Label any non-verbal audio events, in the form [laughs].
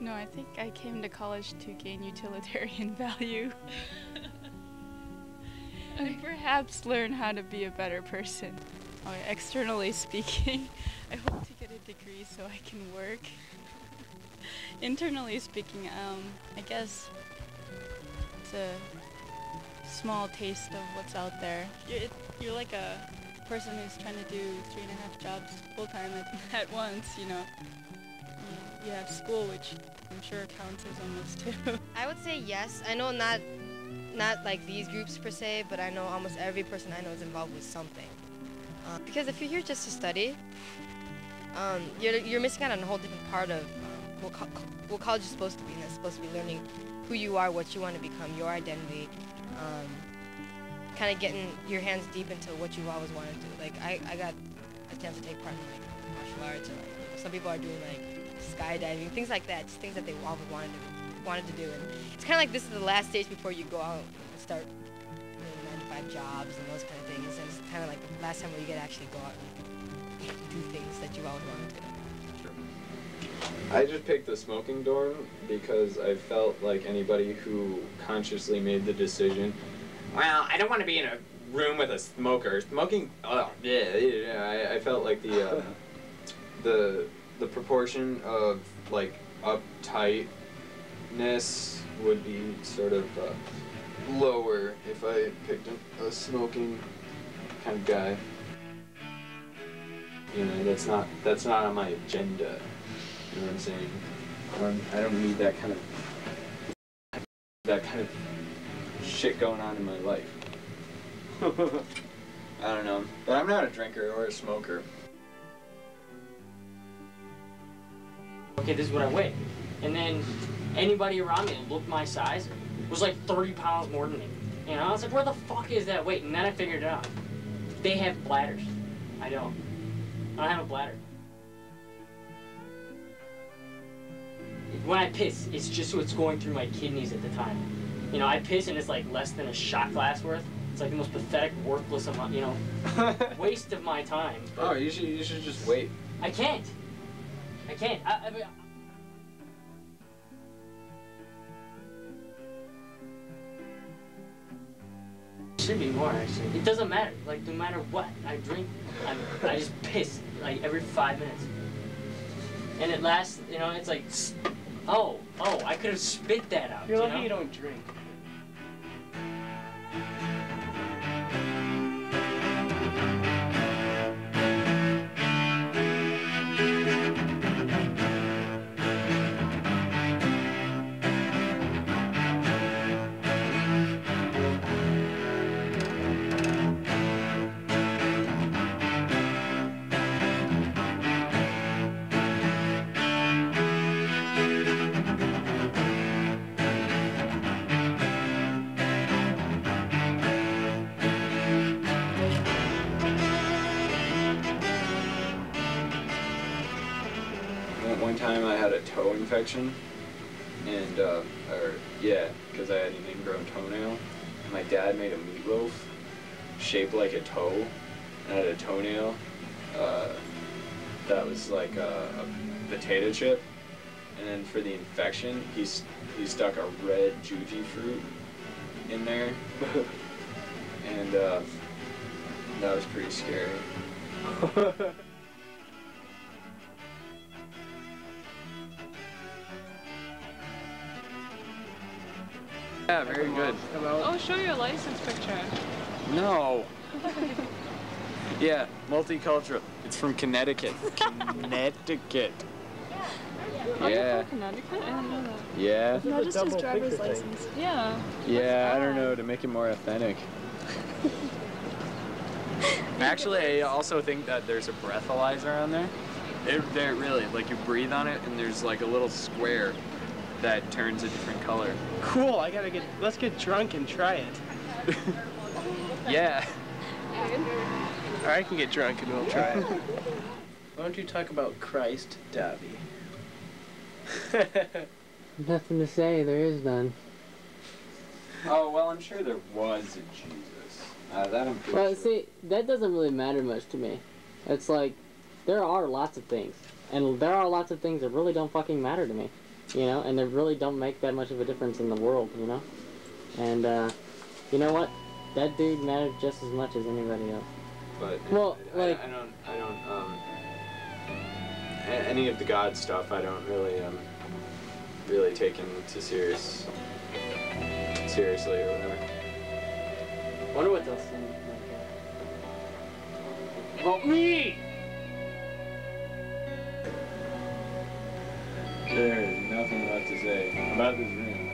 know, I think I came to college to gain utilitarian [laughs] value. and perhaps learn how to be a better person. Oh, externally [laughs] speaking, I hope to get a degree so I can work. [laughs] Internally speaking, um, I guess it's a small taste of what's out there. You're, it, you're like a person who's trying to do three and a half jobs full time at, at once, you know. You school, which I'm sure counts as almost too. [laughs] I would say yes. I know not not like these groups per se, but I know almost every person I know is involved with something. Uh, because if you're here just to study, um, you're, you're missing out on a whole different part of um, what, co what college is supposed to be. And it's supposed to be learning who you are, what you want to become, your identity, um, kind of getting your hands deep into what you've always wanted to do. Like I, I got a chance to take part in like martial arts, like some people are doing like skydiving, things like that, just things that they always wanted to wanted to do. And it's kind of like this is the last stage before you go out and start you know, nine to five jobs and those kind of things. And it's kind of like the last time where you get to actually go out and do things that you've always wanted to do. I just picked the smoking dorm because I felt like anybody who consciously made the decision, well, I don't want to be in a room with a smoker. Smoking, oh, yeah, yeah. I, I felt like the, uh, the, the proportion of like uptightness would be sort of uh, lower if I picked a, a smoking kind of guy. You know, that's not that's not on my agenda. You know what I'm saying? I don't, I don't need that kind of that kind of shit going on in my life. [laughs] I don't know, but I'm not a drinker or a smoker. Okay, this is what I weigh. And then anybody around me that looked my size was like 30 pounds more than me. You know, I was like, where the fuck is that weight? And then I figured it out. They have bladders. I don't. I don't have a bladder. When I piss, it's just what's going through my kidneys at the time. You know, I piss and it's like less than a shot glass worth. It's like the most pathetic, worthless amount, you know, [laughs] waste of my time. Oh, you should you should just wait. I can't. I can't. I, I mean, should be more actually. It doesn't matter. Like no matter what I drink, I'm, I just piss like every five minutes. And it lasts. You know, it's like, oh, oh, I could have spit that out. You're you lucky know? you don't drink. One, time I had a toe infection, and uh, or yeah, because I had an ingrown toenail. And my dad made a meatloaf shaped like a toe, and had a toenail uh, that was like a, a potato chip. And then for the infection, he he stuck a red Jujyfruit in there, [laughs] and uh, that was pretty scary. [laughs] Yeah, very good. Oh, show your license picture. No. [laughs] yeah, multicultural. It's from Connecticut. [laughs] Connecticut. Yeah. Connecticut? I didn't know that. Yeah. No, just his driver's license. Yeah. Yeah, I don't know, to make it more authentic. [laughs] Actually, I also think that there's a breathalyzer on there. It, there really, like you breathe on it, and there's like a little square that turns a different color. Cool, I gotta get, let's get drunk and try it. [laughs] Yeah. Or I can get drunk and we'll try it. [laughs] Why don't you talk about Christ, Davi? Nothing to say, there is none. Oh well, I'm sure there was a Jesus. Uh, that I'm pretty But sure. see, that doesn't really matter much to me. It's like, there are lots of things. And there are lots of things that really don't fucking matter to me. You know, and they really don't make that much of a difference in the world, you know. And uh, you know what? That dude mattered just as much as anybody else. But Well, I, like- I, don't, I don't, um, a- any of the God stuff, I don't really, um, really take into serious, seriously or whatever. Wonder what they'll sing like Vote me! There is nothing left to say about this room.